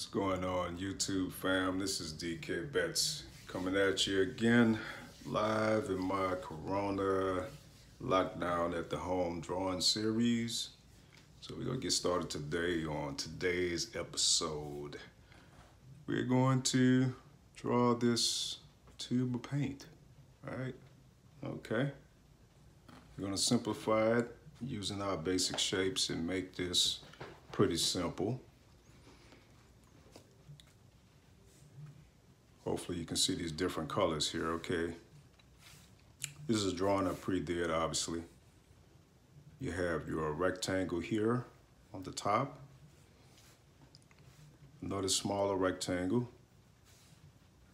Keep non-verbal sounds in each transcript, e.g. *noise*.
What's going on YouTube fam? This is DK Betts coming at you again live in my Corona lockdown at the home drawing series. So we're gonna get started today on today's episode. We're going to draw this tube of paint, all right? Okay. We're gonna simplify it using our basic shapes and make this pretty simple. Hopefully you can see these different colors here, okay? This is drawing up pretty dead, obviously. You have your rectangle here on the top. Another smaller rectangle,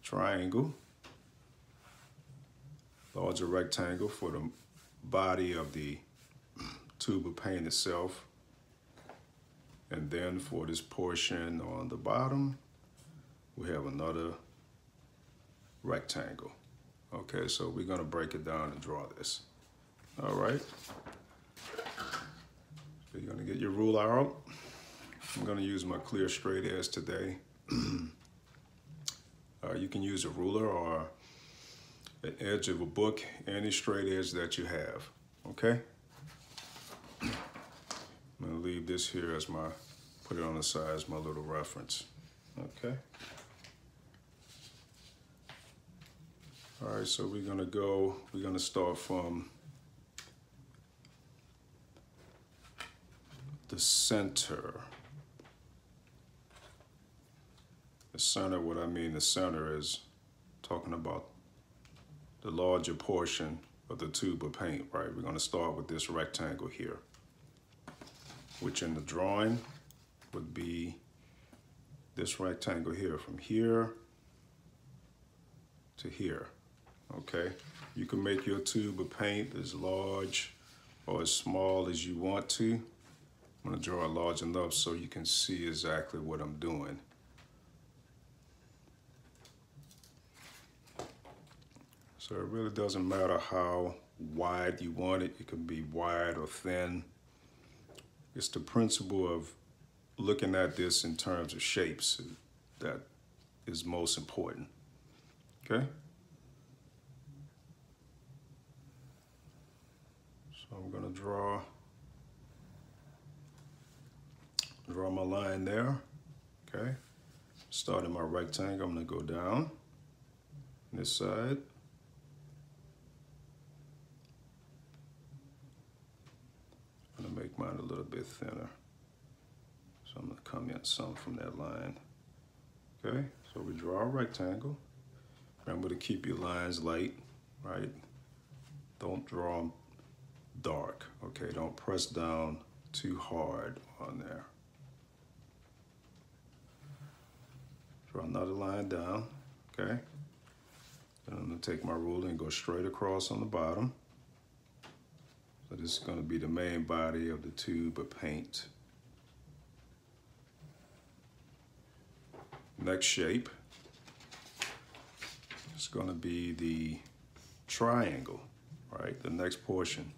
triangle, larger rectangle for the body of the *clears throat* tube of paint itself. And then for this portion on the bottom, we have another rectangle. Okay, so we're gonna break it down and draw this. All right. So you're gonna get your ruler out. I'm gonna use my clear straight edge today. *clears throat* uh, you can use a ruler or an edge of a book, any straight edge that you have, okay? I'm gonna leave this here as my, put it on the side as my little reference, okay? All right, so we're gonna go, we're gonna start from the center. The center, what I mean the center is talking about the larger portion of the tube of paint, right? We're gonna start with this rectangle here, which in the drawing would be this rectangle here, from here to here okay? You can make your tube of paint as large or as small as you want to. I'm gonna draw it large enough so you can see exactly what I'm doing. So it really doesn't matter how wide you want it. It can be wide or thin. It's the principle of looking at this in terms of shapes that is most important, okay? So I'm gonna draw, draw my line there, okay? Starting my rectangle, I'm gonna go down this side. I'm gonna make mine a little bit thinner. So I'm gonna come in some from that line. Okay, so we draw a rectangle. Remember to keep your lines light, right? Don't draw them dark. Okay, don't press down too hard on there. Draw another line down, okay? Then I'm gonna take my ruler and go straight across on the bottom. So this is gonna be the main body of the tube of paint. Next shape is gonna be the triangle, right? The next portion.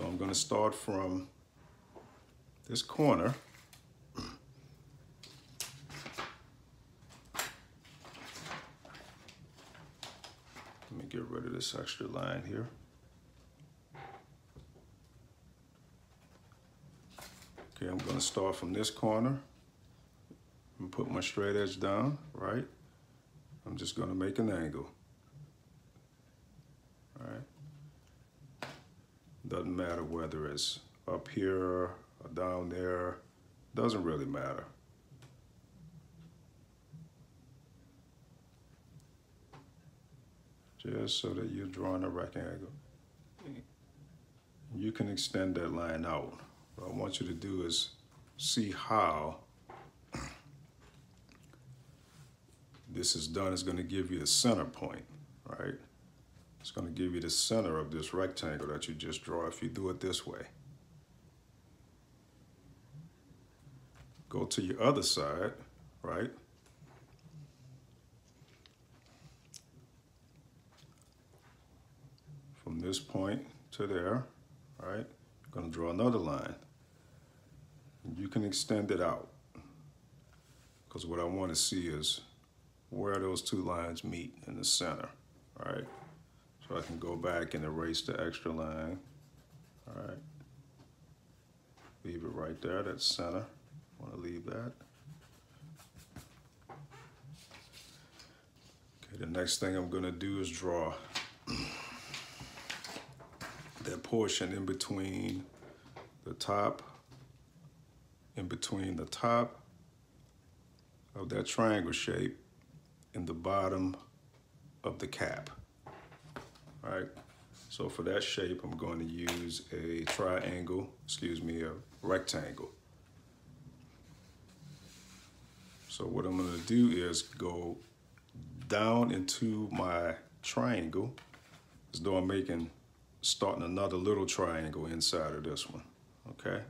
So I'm going to start from this corner. Let me get rid of this extra line here. Okay, I'm going to start from this corner and put my straight edge down, right? I'm just going to make an angle. Doesn't matter whether it's up here or down there. Doesn't really matter. Just so that you're drawing a rectangle. You can extend that line out. What I want you to do is see how this is done. It's going to give you the center point, right? It's going to give you the center of this rectangle that you just draw if you do it this way. Go to your other side, right? From this point to there, right? You're going to draw another line. You can extend it out because what I want to see is where those two lines meet in the center, right? So I can go back and erase the extra line, all right? Leave it right there, that's center. Want to leave that. Okay, the next thing I'm going to do is draw *clears throat* that portion in between the top, in between the top of that triangle shape and the bottom of the cap. All right, so for that shape, I'm going to use a triangle, excuse me, a rectangle. So what I'm gonna do is go down into my triangle as though I'm making, starting another little triangle inside of this one, okay?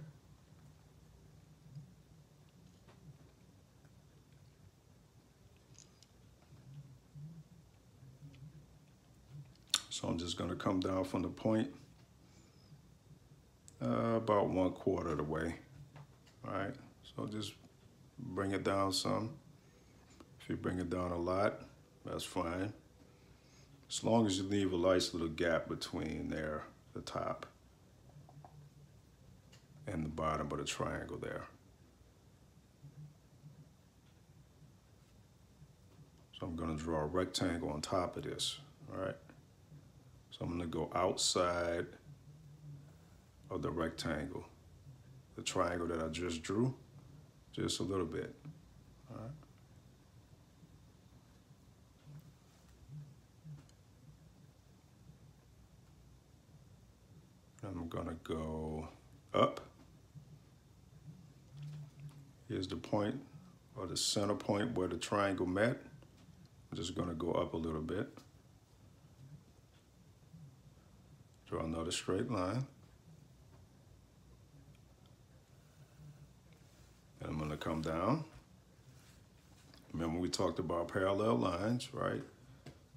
So I'm just gonna come down from the point uh, about one quarter of the way. All right, so just bring it down some. If you bring it down a lot, that's fine. As long as you leave a nice little gap between there, the top and the bottom of the triangle there. So I'm gonna draw a rectangle on top of this, all right? So I'm gonna go outside of the rectangle, the triangle that I just drew, just a little bit. All right. I'm gonna go up. Here's the point or the center point where the triangle met. I'm just gonna go up a little bit. Draw another straight line. And I'm gonna come down. Remember we talked about parallel lines, right?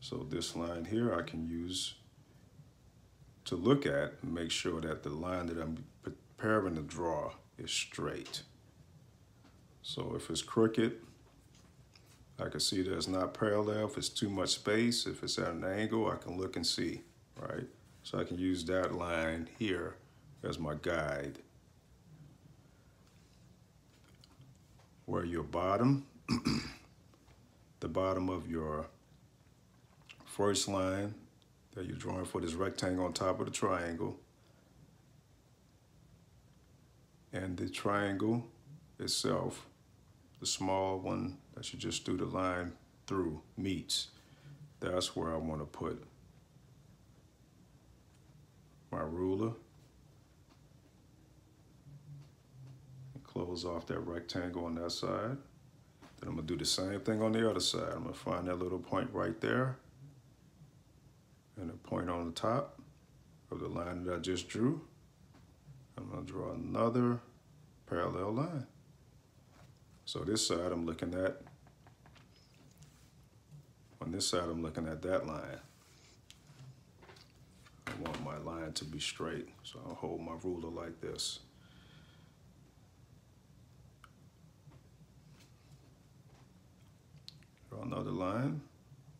So this line here I can use to look at and make sure that the line that I'm preparing to draw is straight. So if it's crooked, I can see that it's not parallel. If it's too much space, if it's at an angle, I can look and see, right? So I can use that line here as my guide. Where your bottom, *clears throat* the bottom of your first line that you're drawing for this rectangle on top of the triangle. And the triangle itself, the small one that you just threw the line through, meets. That's where I want to put my ruler. Close off that rectangle on that side. Then I'm gonna do the same thing on the other side. I'm gonna find that little point right there and a point on the top of the line that I just drew. I'm gonna draw another parallel line. So this side I'm looking at, on this side I'm looking at that line. I want my line to be straight, so I'll hold my ruler like this. Draw another line,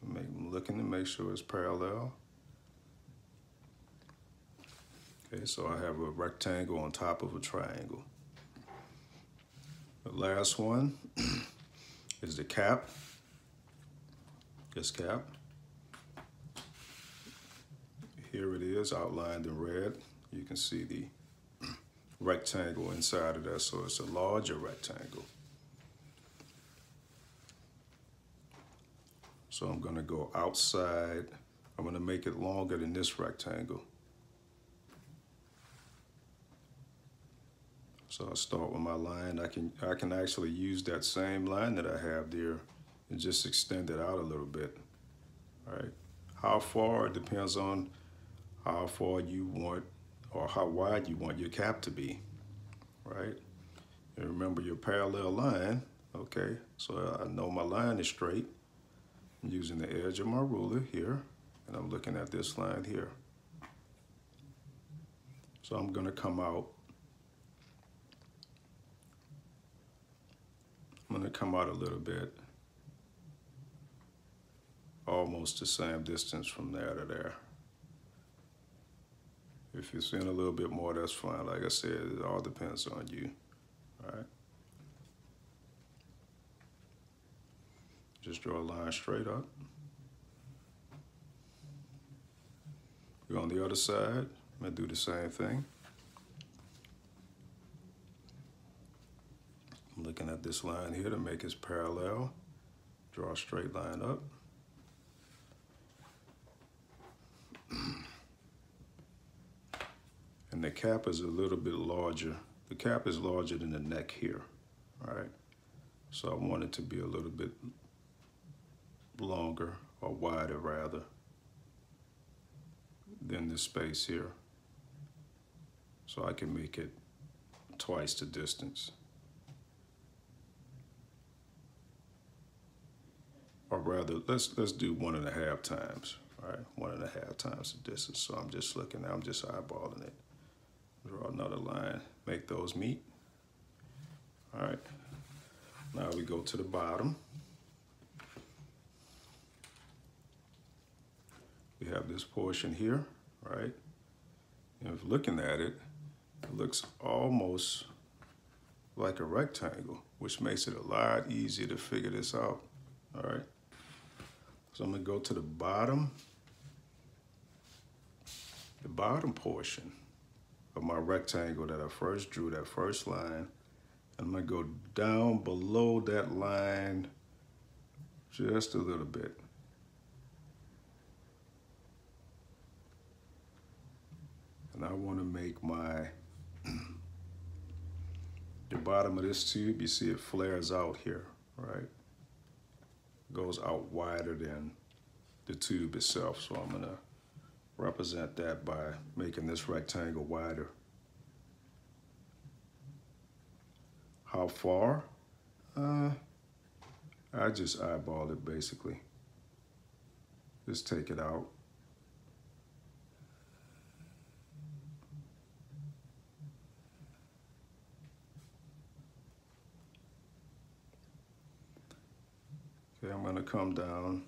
make, them looking to make sure it's parallel. Okay, so I have a rectangle on top of a triangle. The last one *clears throat* is the cap. This cap. Here it is outlined in red. You can see the *clears throat* rectangle inside of that, so it's a larger rectangle. So I'm gonna go outside. I'm gonna make it longer than this rectangle. So I start with my line. I can I can actually use that same line that I have there and just extend it out a little bit. All right. How far depends on how far you want or how wide you want your cap to be. Right. And remember your parallel line. Okay. So uh, I know my line is straight. I'm using the edge of my ruler here, and I'm looking at this line here. So I'm to come out I'm gonna come out a little bit. Almost the same distance from there to there. If you're seeing a little bit more, that's fine. Like I said, it all depends on you. All right. Just draw a line straight up. Go on the other side. I'm gonna do the same thing. I'm looking at this line here to make it parallel. Draw a straight line up. And the cap is a little bit larger. The cap is larger than the neck here, right? So I want it to be a little bit longer or wider rather than this space here. So I can make it twice the distance. Or rather, let's let's do one and a half times. Right, one and a half times the distance. So I'm just looking, I'm just eyeballing it. Draw another line, make those meet. All right, now we go to the bottom. We have this portion here, right? And if looking at it, it looks almost like a rectangle, which makes it a lot easier to figure this out, all right? So I'm gonna go to the bottom, the bottom portion of my rectangle that I first drew, that first line. I'm gonna go down below that line just a little bit. And I wanna make my, *clears throat* the bottom of this tube, you see it flares out here, right? Goes out wider than the tube itself. So I'm gonna represent that by making this rectangle wider. How far? Uh, I just eyeballed it basically. Just take it out. Okay, I'm gonna come down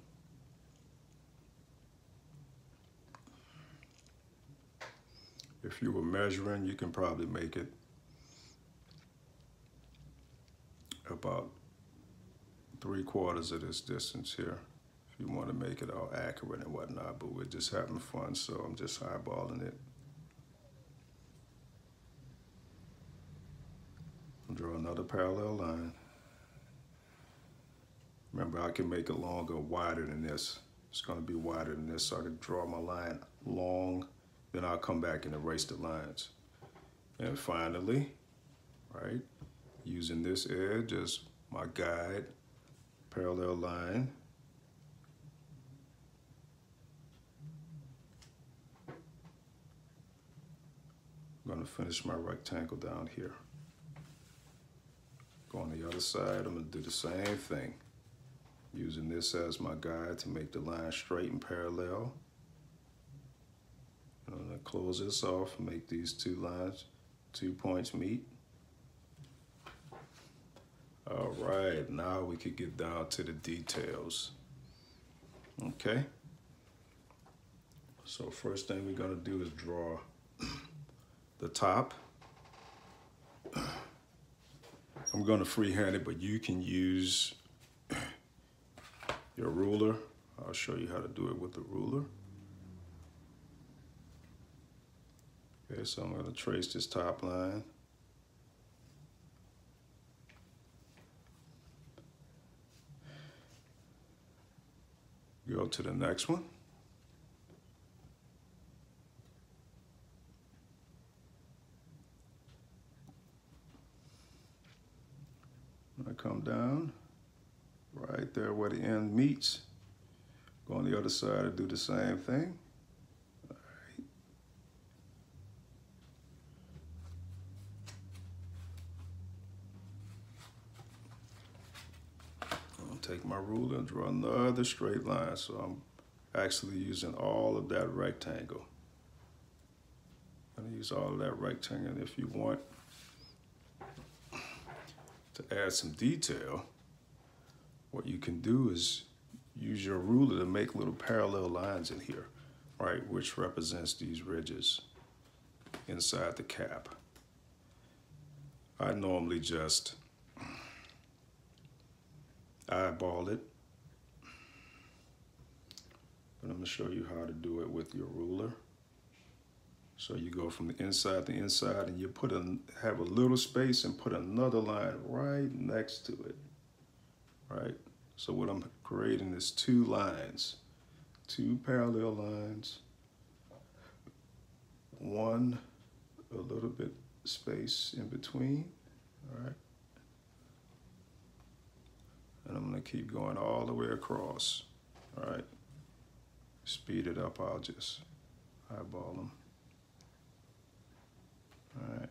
if you were measuring, you can probably make it about three quarters of this distance here if you want to make it all accurate and whatnot, but we're just having fun, so I'm just eyeballing it. Draw another parallel line. Remember, I can make it longer, wider than this. It's gonna be wider than this, so I can draw my line long then I'll come back and erase the lines. And finally, right, using this edge as my guide, parallel line. I'm gonna finish my rectangle down here. Go on the other side, I'm gonna do the same thing. Using this as my guide to make the line straight and parallel. I'm gonna close this off make these two lines, two points meet. All right, now we could get down to the details. Okay. So first thing we're gonna do is draw *clears throat* the top. *clears throat* I'm gonna freehand it, but you can use *clears throat* your ruler. I'll show you how to do it with the ruler. Okay, so I'm going to trace this top line. Go to the next one. I come down right there where the end meets. Go on the other side and do the same thing. Take my ruler and draw another straight line. So I'm actually using all of that rectangle. I'm gonna use all of that rectangle. If you want to add some detail, what you can do is use your ruler to make little parallel lines in here, right, which represents these ridges inside the cap. I normally just eyeball it, but I'm gonna show you how to do it with your ruler. So you go from the inside to inside and you put a, have a little space and put another line right next to it, right? So what I'm creating is two lines, two parallel lines, one a little bit space in between, all right? And I'm gonna keep going all the way across, all right? Speed it up, I'll just eyeball them. All right.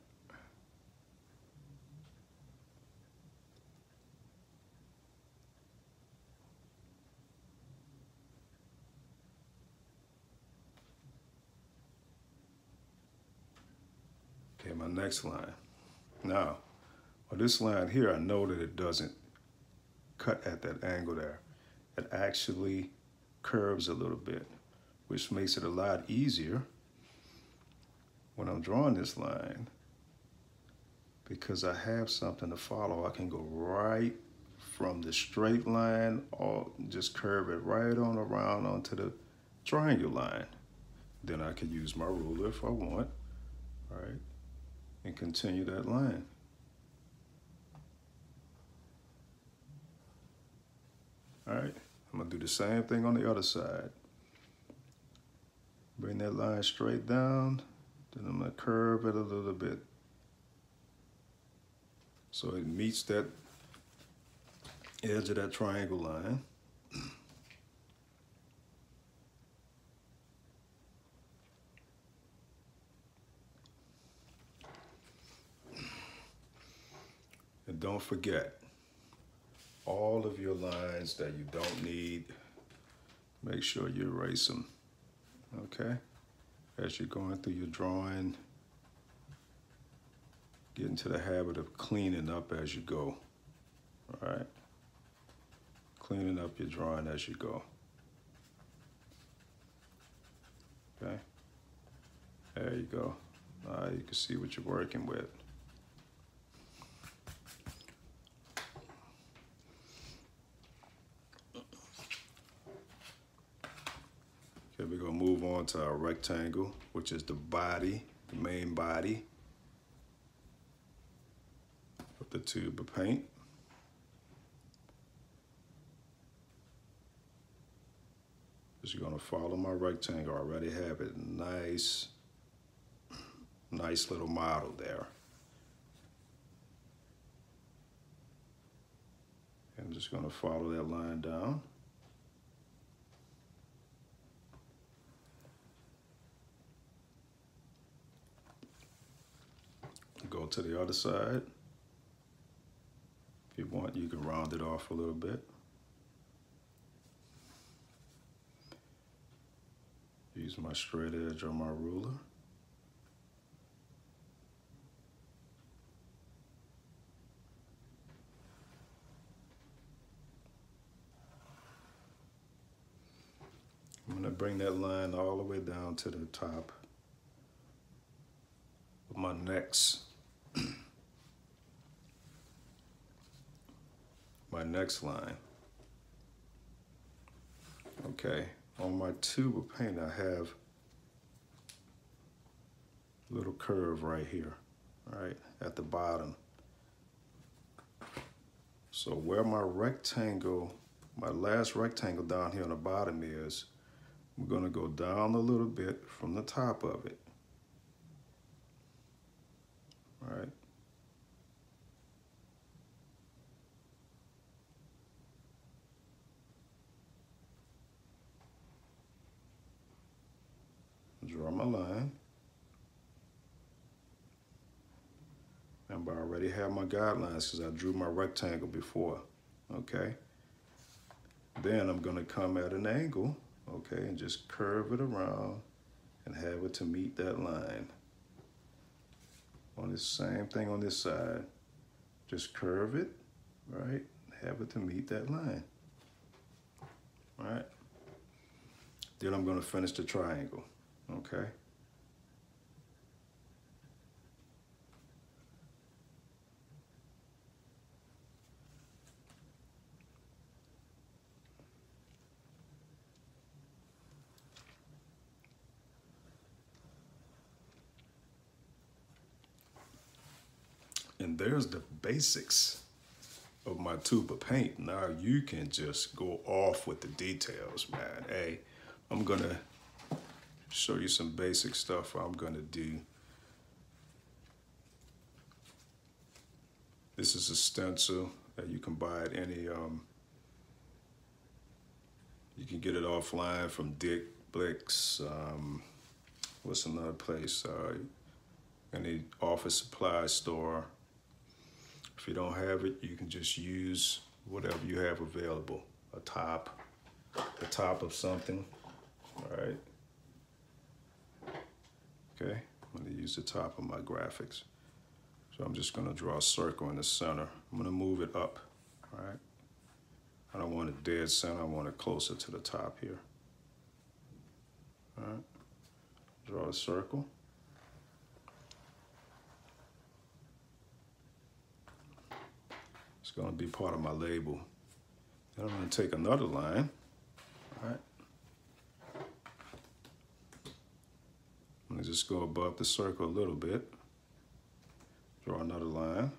Okay, my next line. Now, on this line here, I know that it doesn't cut at that angle there. It actually curves a little bit, which makes it a lot easier when I'm drawing this line, because I have something to follow, I can go right from the straight line or just curve it right on around onto the triangle line. Then I can use my ruler if I want, right, and continue that line. All right, I'm gonna do the same thing on the other side. Bring that line straight down, then I'm gonna curve it a little bit. So it meets that edge of that triangle line. And don't forget, all of your lines that you don't need, make sure you erase them, okay? as you're going through your drawing, get into the habit of cleaning up as you go. All right? Cleaning up your drawing as you go. Okay? There you go. Now you can see what you're working with. Okay, we're gonna move on to our rectangle, which is the body, the main body of the tube of paint. Just gonna follow my rectangle. I already have it nice, nice little model there. I'm just gonna follow that line down. Go to the other side. If you want, you can round it off a little bit. Use my straight edge on my ruler. I'm going to bring that line all the way down to the top of my next my next line. Okay, on my tube of paint I have a little curve right here, right, at the bottom. So where my rectangle, my last rectangle down here on the bottom is, we're gonna go down a little bit from the top of it. All right. Draw my line. Remember, I already have my guidelines because I drew my rectangle before, okay? Then I'm gonna come at an angle, okay, and just curve it around and have it to meet that line. On the same thing on this side, just curve it, right? Have it to meet that line. all right? Then I'm gonna finish the triangle, okay? And there's the basics of my tube of paint. Now you can just go off with the details, man. Hey, I'm gonna show you some basic stuff I'm gonna do. This is a stencil that you can buy at any, um, you can get it offline from Dick Blick's, um, what's another place? Uh, any office supply store. If you don't have it, you can just use whatever you have available. A top, the top of something, all right? Okay, I'm gonna use the top of my graphics. So I'm just gonna draw a circle in the center. I'm gonna move it up, all right? I don't want it dead center, I want it closer to the top here. All right, draw a circle. It's gonna be part of my label. Then I'm gonna take another line, all right? I'm gonna just go above the circle a little bit. Draw another line.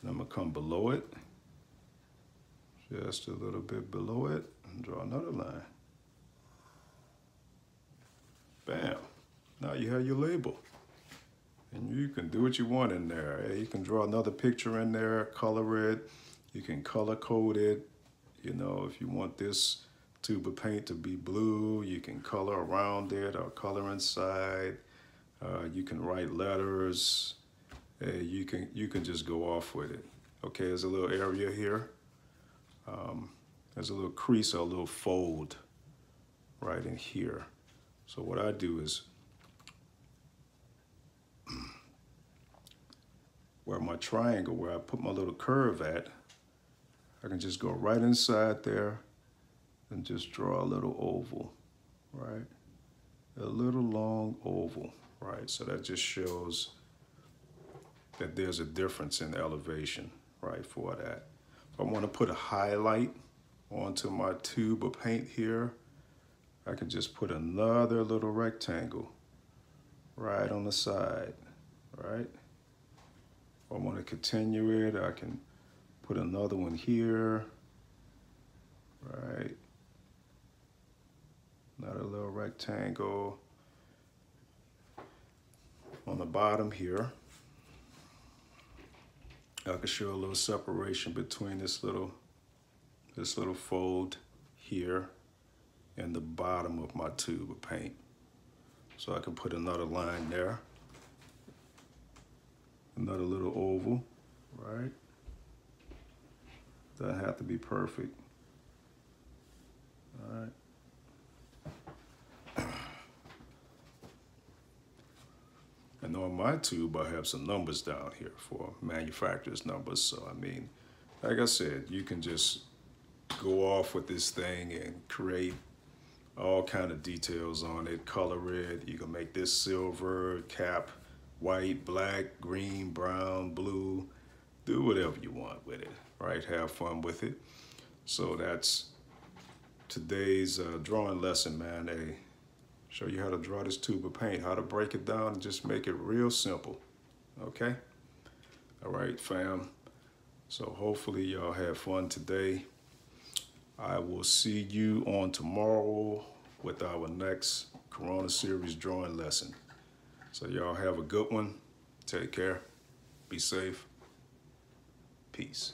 And I'm gonna come below it, just a little bit below it, and draw another line. Bam, now you have your label. And you can do what you want in there. You can draw another picture in there, color it. You can color code it. You know, if you want this tube of paint to be blue, you can color around it or color inside. Uh, you can write letters. Uh, you can you can just go off with it. Okay, there's a little area here. Um, there's a little crease or a little fold right in here. So what I do is *clears throat* where my triangle, where I put my little curve at, I can just go right inside there and just draw a little oval, right? A little long oval, right? So that just shows that there's a difference in elevation, right, for that. If I want to put a highlight onto my tube of paint here, I can just put another little rectangle right on the side, right? If I want to continue it, I can put another one here, right? Another little rectangle on the bottom here. I can show a little separation between this little this little fold here and the bottom of my tube of paint. So I can put another line there. Another little oval, right? Doesn't have to be perfect. All right. And on my tube, I have some numbers down here for manufacturer's numbers. So, I mean, like I said, you can just go off with this thing and create all kind of details on it, color it. You can make this silver cap, white, black, green, brown, blue. Do whatever you want with it, right? Have fun with it. So that's today's uh, drawing lesson, man. A show you how to draw this tube of paint, how to break it down and just make it real simple, okay? All right, fam. So hopefully y'all have fun today. I will see you on tomorrow with our next Corona Series drawing lesson. So y'all have a good one. Take care. Be safe. Peace.